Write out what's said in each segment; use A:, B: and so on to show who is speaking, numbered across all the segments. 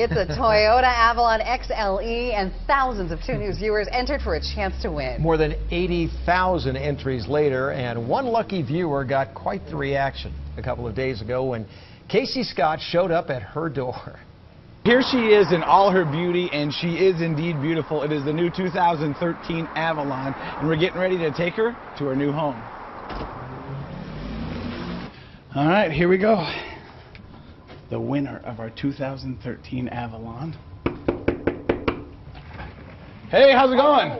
A: It's a Toyota Avalon XLE, and thousands of Two News viewers entered for a chance to win.
B: More than 80,000 entries later, and one lucky viewer got quite the reaction a couple of days ago when Casey Scott showed up at her door.
C: Here she is in all her beauty, and she is indeed beautiful. It is the new 2013 Avalon, and we're getting ready to take her to her new home. All right, here we go. The winner of our 2013 Avalon. Hey, how's it going?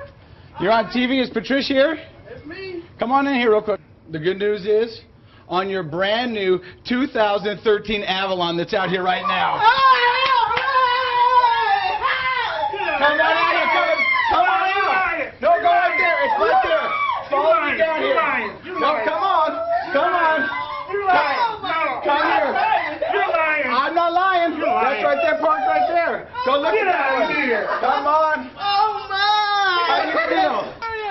C: You're on TV. Is Patricia here? It's me. Come on in here real quick. The good news is, on your brand new 2013 Avalon that's out here right now. Come on out here, come, come on out. No, go right there. It's right there. Follow me down here. No, come on. Come on. Come, come here. I'm not lying. That's right there, parked right Go look at that here. Come on.
D: Oh my!
C: How you feel?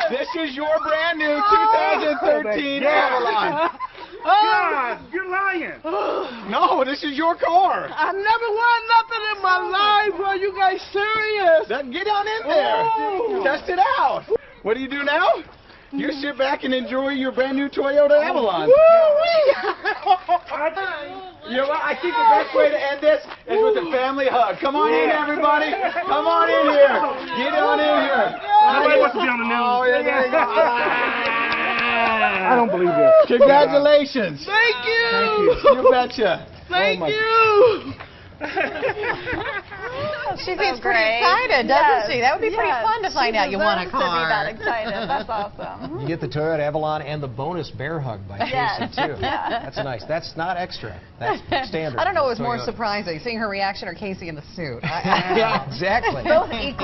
C: This is your brand new 2013 Avalon.
D: God, oh. you're lying.
C: No, this is your car.
D: I never won nothing in my life. Are you guys serious?
C: Then get on in there.
D: Oh.
C: Test it out. What do you do now? You sit back and enjoy your brand new Toyota Avalon. You know what? I think the best way to end this is with a family hug. Come on in, everybody. Come on in here. Get on in here.
D: Nobody wants to be on the news.
C: Oh, yeah, there you go.
D: I don't believe it.
C: Congratulations.
D: Thank you.
C: Thank You betcha.
D: Thank
C: Oh,
D: you.
A: She seems pretty excited, doesn't
E: Yes,
A: she? That would be pretty fun to find
E: She
A: out you want a
E: deserves to be that
A: car.
E: excited. That's awesome.
B: You get the Toyota Avalon and the bonus bear hug by Casey,
E: Yes.
B: too.
E: Yeah.
B: That's nice. That's not extra. That's standard.
A: I don't know what was more surprising, seeing her reaction or Casey in the suit. I-
B: yeah, exactly.
E: Both equal.